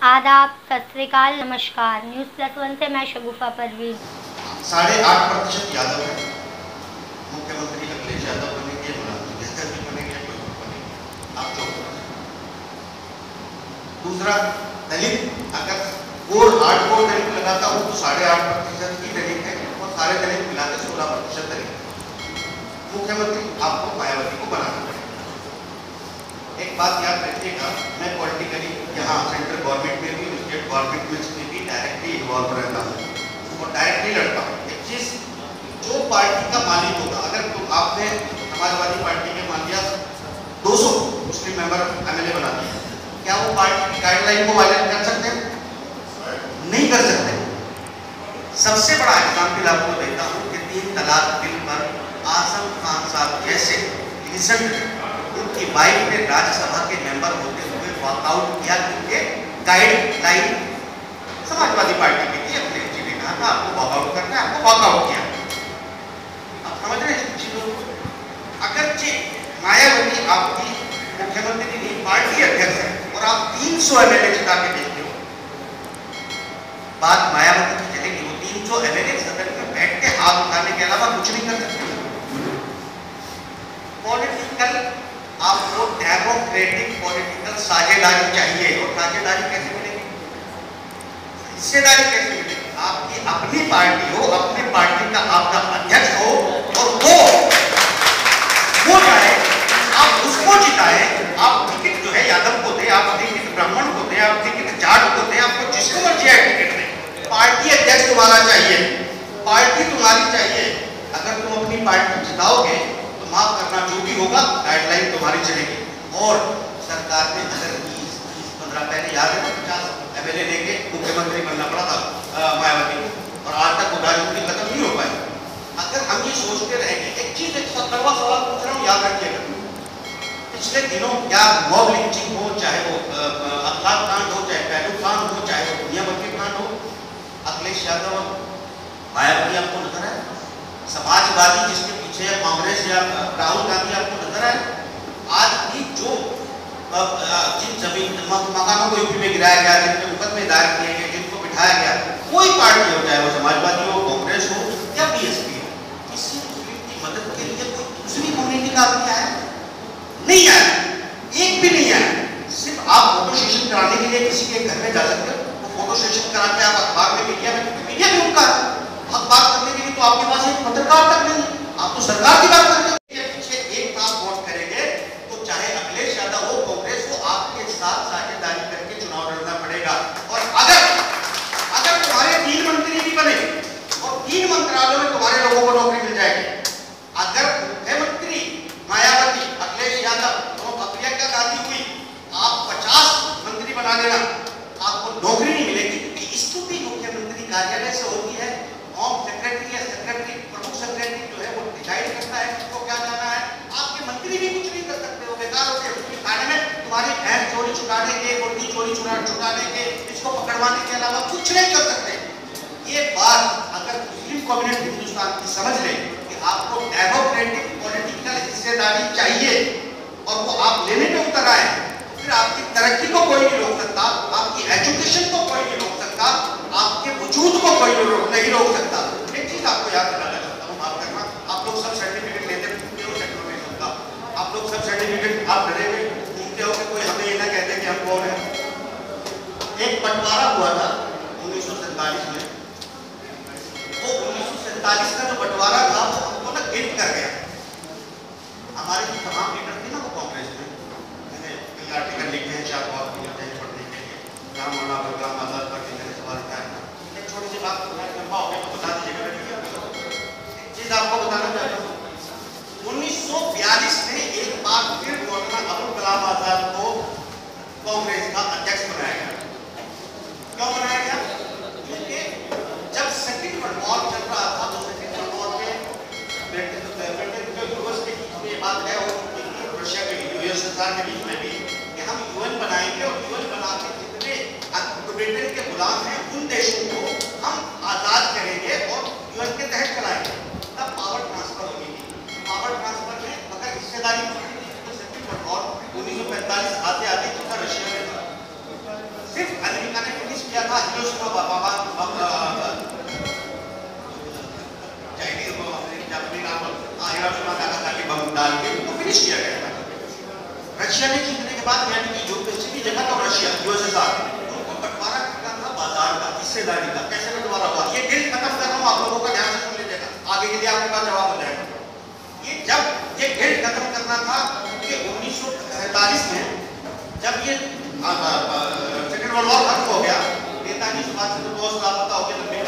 आदाब, सत नमस्कार। न्यूज़ प्लस वन से मैं शगुफा परवीन। साढ़े आठ प्रतिशत यादव है। मुख्यमंत्री अखिलेश यादव बनेंगे कोई आप जो दूसरा, दलित, अगर कोड आठ कोड दलित लगाता हूँ तो साढ़े आठ प्रतिशत ही दलित है, और सारे दलित मिलाकर सोलह प्रतिशत दलित मुख्यमंत्री आपको मायावती को बनाना पड़ेगा। एक बात याद रखिएगा, मैं पॉलिटिकली यहाँ में स्टेट में भी डायरेक्टली इन्वॉल्व रहता हूँ और डायरेक्टली लड़ता हूँ। एक चीज़ जो पार्टी का मालिक होगा, अगर तो आपने समाजवादी पार्टी के मान लिया 200 मुस्लिम मेंबर एमएलए बना दिया क्या वो पार्टी की गाइडलाइन को वायलेट कर सकते हैं? नहीं कर सकते। सबसे बड़ा एग्ज़ाम्पल आपको देता हूँ कि तीन तलाक बिल पर आज़म खान साहब जैसे रिसेंट उनकी वाइफ ने राज्यसभा के मेंबर होते हुए वॉकआउट किया क्योंकि गाइडलाइन समाजवादी पार्टी की थी अखिलेश जी ने कहा था, आपको वॉकआउट करना है, आपको वॉकआउट किया। आप समझ रहे हैं चीज़ों को? अगरचे मायावती आपकी मुख्यमंत्री नहीं, पार्टी अध्यक्ष है, और आप 300 एमएलए जिता के भेजते हो, बात मायावती की चलेगी, वो 300 एमएलए सदन में बैठ के हाथ उठाने के अलावा कुछ नहीं कर सकते। पॉलिटिकल आपको डेमोक्रेटिक पॉलिटिकल साझेदारी चाहिए और साझेदारी कैसे मिलेगी? हिस्सेदारी कैसे मिलेगी? आपकी अपनी पार्टी हो, अपनी पार्टी का आपका अध्यक्ष हो, और वो वो चाहे, आप उसको जिताए, आप टिकट जो है यादव को दे, आप टिकट ब्राह्मण को दे, आप टिकट जाट को दे, आपको जिसको मर्ज़ी है टिकट दे। पार्टी अध्यक्ष तुम्हारा चाहिए, पार्टी तुम्हारी चाहिए। अगर तुम अपनी पार्टी जिताओगे तो माफ़ करना, जो भी होगा गाइडलाइन तुम्हारी चलेगी। और सरकार ने अगर बीस, तीस, पंद्रह, पहले याद है पचास एम एल ए लेके मुख्यमंत्री बनना पड़ा था मायावती को। और आज तक वो राजनीति खत्म नहीं हो पाई। अगर हम ये सोचते रहेंगे एक चीज़, एक सत्तरवा सवाल पूछ रहा हूँ, याद रखिएगा। पिछले दिनों क्या मॉब लिंचिंग हो, चाहे वो अखलाक कांड हो, चाहे पहलू कांड हो, चाहे वो दुनिया भर के कांड हो, अखिलेश यादव मायावती आपको नज़र है समाजवादी जिसके पीछे कांग्रेस या राहुल गांधी आपको नज़र आए? आज भी जो जिन ज़मीन मकानों को यूपी में गिराया गया, जिनके मुकदमे दायर किए गए, जिनको बिठाया गया, कोई पार्टी हो, चाहे वो समाजवादी हो, कांग्रेस हो या बीएसपी हो, किसी की मदद के लिए कोई दूसरी कम्युनिटी का आदमी आया? नहीं आया। एक भी नहीं आया। सिर्फ़ आप फ़ोटो सेशन कराने के लिए किसी के घर में जा सकते हो। वो फ़ोटो सेशन करा के आप अखबार में मीडिया में मीडिया भी उनका हक बात करने के लिए तो आपके पास एक पत्रकार तक नहीं आप तो सरकार की बात करते हैं पीछे एक साथ वोट करेंगे तो चाहे अखिलेश यादव हो कांग्रेस हो आपके साथ साझेदारी करके चुनाव लड़ना पड़ेगा और अगर अगर तुम्हारे तीन मंत्री भी बने और तीन मंत्रालयों में तुम्हारे लोगों को नौकरी मिल जाएगी अगर मुख्यमंत्री मायावती अखिलेश यादव और प्रियंका गांधी हुई आप पचास मंत्री बना देना। आपको नौकरी नहीं मिलेगी, क्योंकि स्तुति मुख्यमंत्री कार्यालय से होती है। होम सेक्रेटरी या सेक्रेटरी प्रमुख सेक्रेटरी जो है, वो डिसाइड करता है किसको क्या जाना है। आपके मंत्री भी कुछ नहीं कर सकते हो बेकार होते हैं। खाने में तुम्हारी भैंस चोरी छुटाने के मुर्गी चोरी चुरा छुटाने के इसको पकड़वाने के अलावा कुछ नहीं कर सकते। ये बात अगर मुस्लिम कम्युनिटी हिंदुस्तान की समझ ले कि आपको डेमोक्रेटिक पॉलिटिकल हिस्सेदारी चाहिए, और वो आप लेने में उतर आए फिर आपकी तरक्की को कोई नहीं रोक सकता, आपकी एजुकेशन को कोई नहीं रोक सकता, आपके वजूद को कोई नहीं रोक सकता। एक चीज़ आपको याद दिलाना चाहता हूँ माफ़ करना। आप लोग सब सर्टिफिकेट लेते हो सेक्टर में सबका आप लोग सब सर्टिफिकेट आप डरे हुए घूमते हो कि कोई हमें ये ना कहते कि हम कौन है। एक बंटवारा हुआ था उन्नीस में। वो उन्नीस का जो बंटवारा था वो हमको ना गिफ्ट कर गया हमारे जो तमाम लीडर थे ना वो कांग्रेस में मैंने कई आर्टिकल लिखे हैं चार बहुत पढ़ने के लिए राम मना बलराम आज़ाद पार्टी सवाल क्या है छोटी सी बात लंबा हो गया बता दीजिएगा चीज़ आपको बताना चाहता हूँ उन्नीस में एक बार फिर मौलाना अबुल कलाम आज़ाद को कांग्रेस का अध्यक्ष बनाया गया। क्यों बनाया गया? क्योंकि जब सेकंड वर्ल्ड वॉर चल रहा था तो सेकंड वर्ल्ड वॉर में यूएस के बात है, और रशिया के यूएसएसआर के बीच में भी कि हम यूएन बनाएँगे और यूएन बना के जितने ब्रिटेन के गुलाम हैं, उन देशों को हम आज़ाद करेंगे और यूएन के तहत चलाएँगे। तब पावर ट्रांसफ़र होगी। पावर ट्रांसफ़र में अगर हिस्सेदारी तो उन्नीस सौ पैंतालीस आते आते जितना रशिया में था। सिर्फ़ अमेरिका हिरोशिमा हिरोशिमा उनको फिनिश किया था। रशिया ने जीतने के बाद यानी कि जो पश्चिमी जगह तो रशिया यूएसएसआर उनको बंटवारा करना था बाज़ार का हिस्सेदारी का। कैसे बंटवारा हुआ ये दिल खत्म कर रहा हूँ, आप लोगों का ध्यान सुन लीजिएगा आगे के लिए आपके पास जवाब हो जाएगा। ये जब ये गिल्ड खत्म करना था, ये उन्नीस में जब ये सेकेंड वर्ल्ड वॉर खत्म हो गया, नेताजी सुभाष चंद्र बोस, लापता हो गया, लंबी